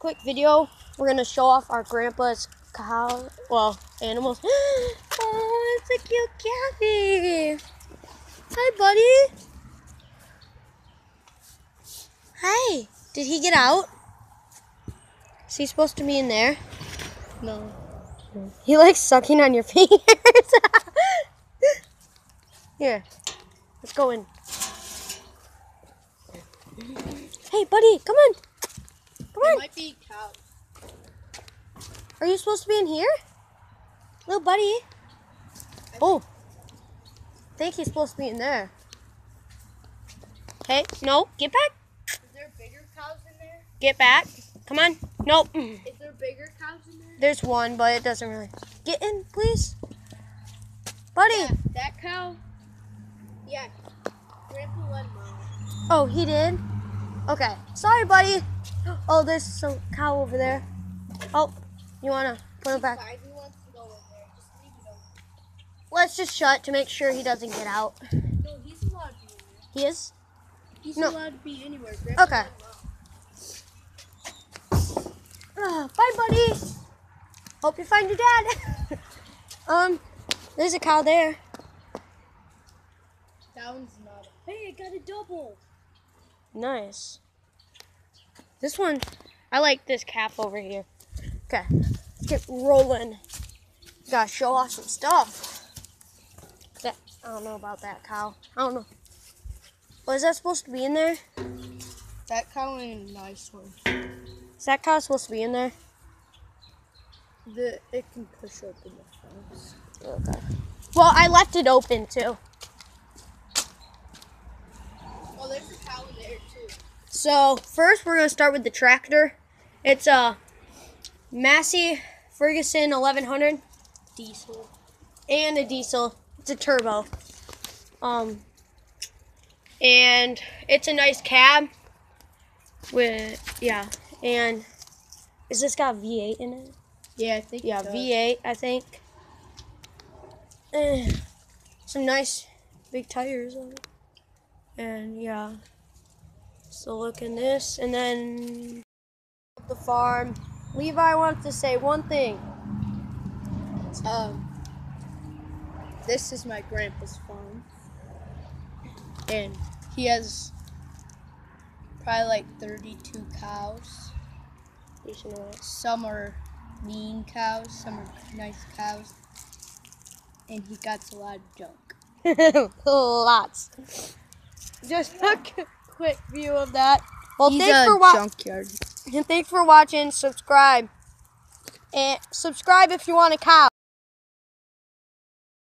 quick video. We're gonna show off our grandpa's cow, well, animals. oh, it's a cute Kathy. Hi, buddy. Hi. Did he get out? Is he supposed to be in there? No. He likes sucking on your fingers. Here, let's go in. Hey, buddy, come on. Come on. might be cow. Are you supposed to be in here? Little buddy. Oh. I think he's supposed to be in there. Hey, no, get back. Is there bigger cows in there? Get back. Come on. Nope. Is there bigger cows in there? There's one, but it doesn't really. Get in, please. Buddy. Yeah, that cow. Yeah. Grandpa let him out. Oh, he did? Okay. Sorry, buddy. Oh, there's some cow over there. Oh, you want to put it back? Fine, he wants to go in there. Just leave it open. Let's just shut to make sure he doesn't get out. No, he's allowed to be in there. He is? He's No. allowed to be anywhere. Grandpa Okay. him. Ah, bye, buddy. Hope you find your dad. um, there's a cow there. That one's not. Hey, I got a double. Nice. This one, I like this calf over here. Okay, get rolling. Gotta show off some stuff. That I don't know about that cow. I don't know. Was that supposed to be in there? That cow ain't a nice one. Is that cow supposed to be in there? The it can push open the fence. Okay. Well, I left it open too. Oh, there's a cow in there too. So first, we're gonna start with the tractor. It's a Massey Ferguson 1100 Diesel. and a diesel. It's a turbo. Um, and it's a nice cab. With yeah, and is this got V8 in it? Yeah, I think. Yeah, it does. V8, I think. Eh, some nice big tires on it. And yeah. So look in this, and then the farm. Levi wants to say one thing. Um, this is my grandpa's farm, and he has probably like 32 cows. Some are mean cows, some are nice cows, and he got a lot of junk. Lots. Just a quick view of that. Well, He's thanks for watching. And thanks for watching. Subscribe. And subscribe if you want a cow.